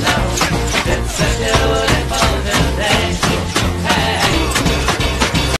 now.